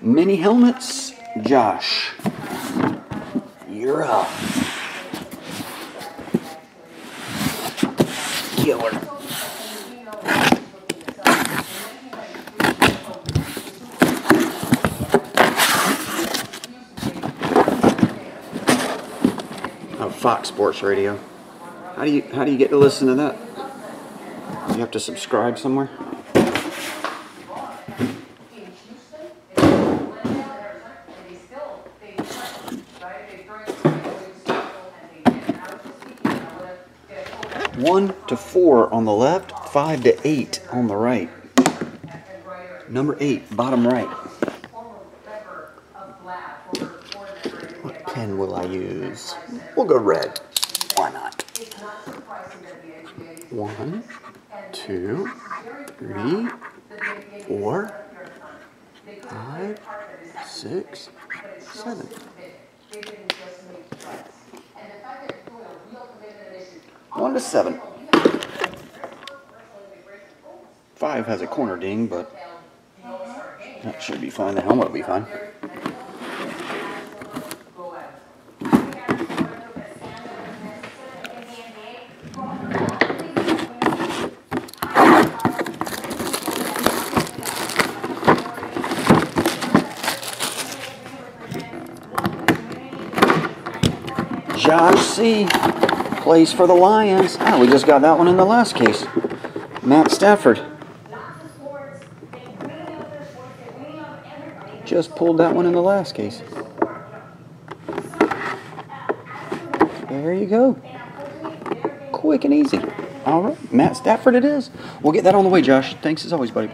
Mini helmets, Josh. You're up. Killer. Oh, Fox Sports Radio. How do you how do you get to listen to that? You have to subscribe somewhere. One to four on the left, five to eight on the right. Number eight, bottom right. What pen will I use? We'll go red. Why not? One, two, three, four, five, six, seven. One to seven. Five has a corner ding, but that should be fine. The helmet will be fine. Josh C. plays for the Lions. Ah, we just got that one in the last case. Matt Stafford. Just pulled that one in the last case. There you go. Quick and easy. All right, Matt Stafford it is. We'll get that on the way, Josh. Thanks as always, buddy.